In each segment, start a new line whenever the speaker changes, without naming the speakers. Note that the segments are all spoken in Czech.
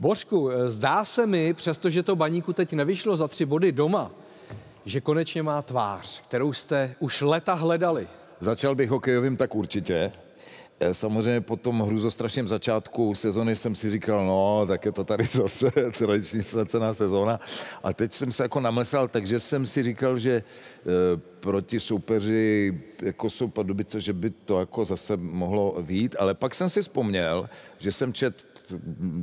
Bořku, eh, zdá se mi, přestože to baníku teď nevyšlo za tři body doma, že konečně má tvář, kterou jste už leta hledali.
Začal bych hokejovým, tak určitě. Eh, Samozřejmě po tom hruzostrašném začátku sezony jsem si říkal, no, tak je to tady zase tradiční ztracená sezóna. A teď jsem se jako namlsal, takže jsem si říkal, že e, proti soupeři, jako jsou Pardubice, že by to jako zase mohlo vít. Ale pak jsem si vzpomněl, že jsem čet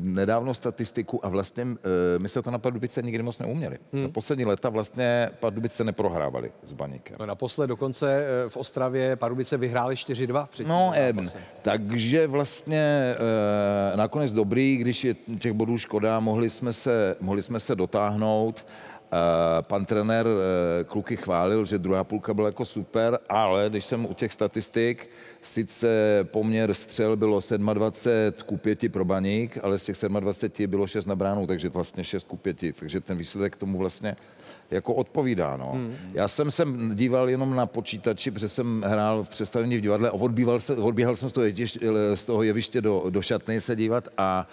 nedávno statistiku a vlastně e, my se to na Pardubice nikdy moc neuměli. Hmm. Za poslední leta vlastně Pardubice neprohrávali s Baníkem.
No naposled dokonce eh, v Ostravě Pardubice vyhráli 4-2. před tím
No, takže vlastně e, nakonec dobrý, když je těch bodů škoda, mohli jsme se, mohli jsme se dotáhnout. Pan trenér e, kluky chválil, že druhá půlka byla jako super, ale když jsem u těch statistik, sice poměr střel bylo 27 ku 5 pro Baník, ale z těch 27 bylo 6 na bránu, takže vlastně 6 ku 5, takže ten výsledek tomu vlastně jako odpovídá. No. Hmm. Já jsem se díval jenom na počítači, protože jsem hrál v představení v divadle a odbíval se, odbíhal jsem z toho, jeviště, z toho jeviště do, do šatny se dívat a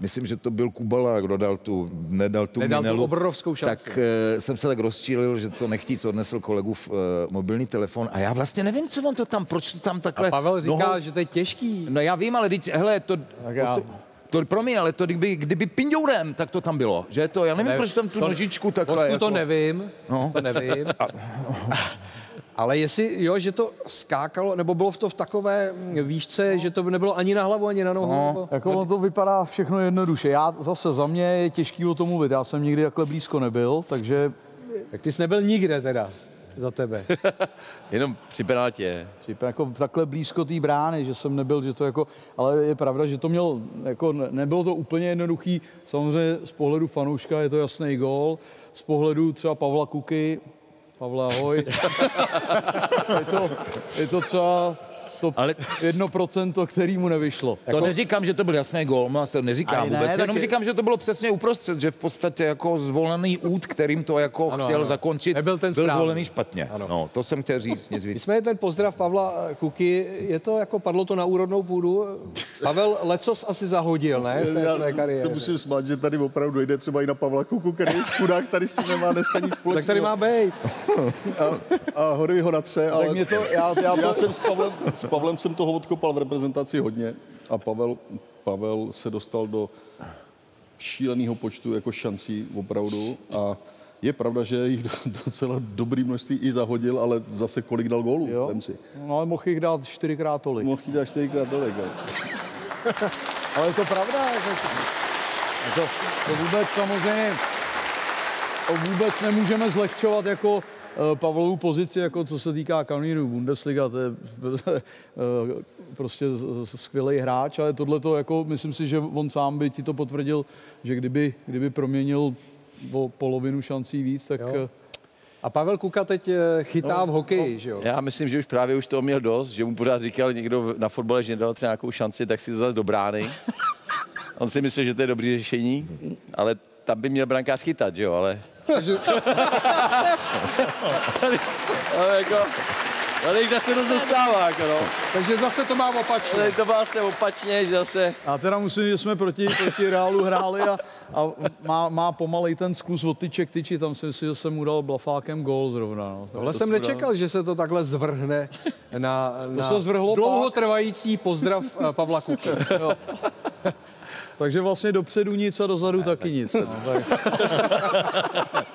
myslím, že to byl Kubala, kdo dal tu, nedal tu
Nedal tu
minelu.
obrovskou šanci.
Tak eh, jsem se tak rozčílil, že to nechtíc odnesl kolegův uh, mobilní telefon a já vlastně nevím, co on to tam, proč to tam takhle...
A Pavel říká,
nohou-
že to je těžký.
No já vím, ale teď, hele, to...
já-
To, to promiň, ale to kdyby, kdyby pindourem, tak to tam bylo, že to, já nevím,
Ne,
proč tam tu
to-
nožičku takhle...
To
jako-
nevím,
No.
to nevím. Ale jestli, jo, že to skákalo, nebo bylo v to v takové výšce, že to nebylo ani na hlavu, ani na nohu.
No.
nebo-
Jako ono to vypadá všechno jednoduše. Já zase za mě je těžký o tom mluvit. Já jsem nikdy takhle blízko nebyl, takže
Tak ty jsi nebyl nikde teda za tebe.
Jenom při penaltě.
Připadá jako takhle blízko té brány, že jsem nebyl, že to jako, ale je pravda, že to měl, jako ne- nebylo to úplně jednoduchý. Samozřejmě z pohledu fanouška je to jasný gól, z pohledu třeba Pavla Kuky, Pavle ahoj, je, to, je to třeba to
Ale-
jedno procento, který mu nevyšlo.
To neříkám, že to byl jasný gól, no, já se neříkám
ne,
vůbec,
tak
jenom
je-
říkám, že to bylo přesně uprostřed, že v podstatě jako zvolený út, kterým to jako
Ano,
chtěl
ano.
zakončit,
Nebyl ten
byl zvolený špatně.
Ano.
No, to jsem chtěl říct, nic víc.
Nicméně ten pozdrav Pavla Kuky, je to jako, padlo to na úrodnou půdu. Pavel lecos asi zahodil, ne, v té své
Já se
kariéře.
musím smát, že tady opravdu jde třeba i na Pavla Kuku, který chudák tady s tím nemá dneska nic společného.
Tak tady má být.
A, a hory ho natře, ale
mě to- já- já
já jsem s Pavlem, s Pavlem jsem toho odkopal v reprezentaci hodně a Pavel, Pavel se dostal do šíleného počtu jako šancí opravdu a je pravda, že jich docela dobrý množství i zahodil, ale zase kolik dal gólů,
Jo?
vem si.
No ale mohl jich dát čtyřikrát tolik.
Mohl jít až čtyřikrát tolik. jo.
Ale je to pravda. Jako, to, to vůbec samozřejmě vůbec nemůžeme zlehčovat jako eh, Pavlovu pozici, jako co se týká kanonýrů Bundesliga, to je eh, prostě skvělý hráč, ale tohle to jako, myslím si, že on sám by ti to potvrdil, že kdyby, kdyby proměnil o polovinu šancí víc, tak
Jo.
eh,
A Pavel Kuka teď chytá v hokeji, že jo?
Já myslím, že už právě už toho měl dost, že mu pořád říkal někdo na fotbale, že nedal třeba nějakou šanci, tak si to zase do brány. On si myslel, že to je dobrý řešení, ale tam by měl brankář chytat, že jo, ale... ale jako... Ale jich zase dost dostává, jako no.
Takže zase to má opačně.
Ale to bylo se opačně, že zase...
A teda musím, že jsme proti, proti Reálu hráli a, a má, má pomalej ten sklus od tyče k tyči, tam si myslím, že jsem mu dal blafákem gól zrovna. No.
Tohle
To
jsem
jsme
nečekal, že se to takhle zvrhne na, na
se zvrhlo
dlouhotrvající pozdrav eh, Pavla Kuky.
Takže vlastně dopředu nic a dozadu taky nic. No, tak.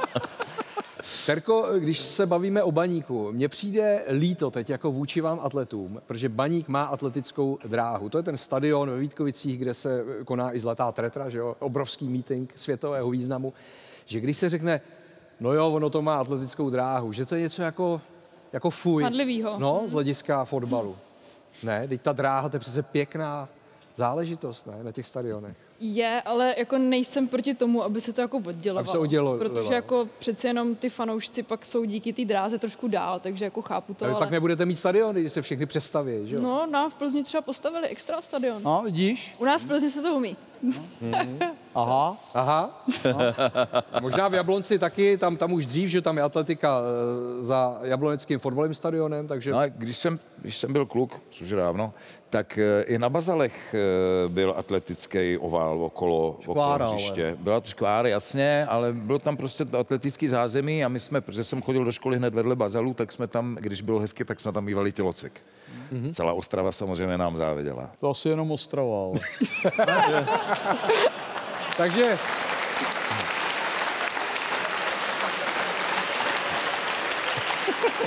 Terko, když se bavíme o baníku, mně přijde líto teď jako vůči vám atletům, protože baník má atletickou dráhu. To je ten stadion ve Vítkovicích, kde se koná i Zlatá tretra, že jo? obrovský meeting světového významu, že když se řekne, no jo, ono to má atletickou dráhu, že to je něco jako, jako fuj.
Padlivýho.
No, z hlediska fotbalu. Ne, teď ta dráha, to je přece pěkná záležitost, ne, na těch stadionech.
Je, ale jako nejsem proti tomu, aby se to jako oddělovalo.
Aby se oddělovalo.
Protože jako přeci jenom ty fanoušci pak jsou díky té dráze trošku dál, takže jako chápu to.
A vy
ale...
pak nebudete mít stadion, když se všechny přestaví, že jo?
No, nám v Plzni třeba postavili extra stadion.
No, vidíš?
U nás v Plzni se to umí.
A Aha.
Aha. A možná v Jablonci taky, tam, tam už dřív, že tam je atletika eh, za jabloneckým fotbalovým stadionem, takže
No a když jsem, když jsem byl kluk, což je dávno, tak eh, i na Bazalech eh, byl atletický ovál okolo,
Škvára,
okolo
ale.
hřiště. Byla to škvára, jasně, ale bylo tam prostě atletický zázemí a my jsme, protože jsem chodil do školy hned vedle Bazalu, tak jsme tam, když bylo hezky, tak jsme tam mývali tělocvik. Mm-hmm. Celá Ostrava samozřejmě nám záviděla.
To asi jenom Ostrava, ale.
takže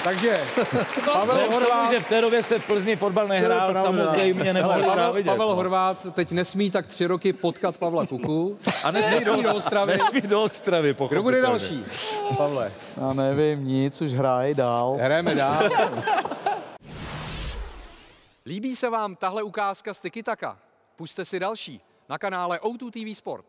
takže Pavel Horvát,
že v té době se v Plzni fotbal nehrál, samozřejmě nemohli
Pavel. Pavel
no.
Horvát teď nesmí tak tři roky potkat Pavla Kuku.
A nesmí do,
do Ostravy.
Nesmí do Ostravy,
Kdo bude další? Pavle,
Já nevím, nic, už hraje dál.
hrajeme dál. Líbí se vám tahle ukázka z Tiki Taka? Puste si další na kanále O2 TV Sport.